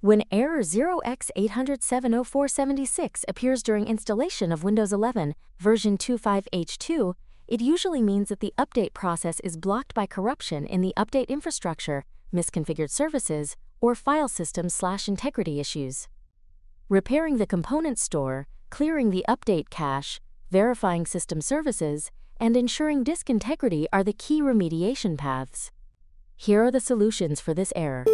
When error 0x80070476 appears during installation of Windows 11 version 25H2, it usually means that the update process is blocked by corruption in the update infrastructure, misconfigured services, or file system integrity issues. Repairing the component store, clearing the update cache, verifying system services, and ensuring disk integrity are the key remediation paths. Here are the solutions for this error.